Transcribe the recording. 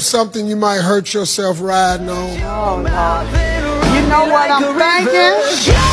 Something you might hurt yourself riding on. Oh, Lord. You know what I'm thinking?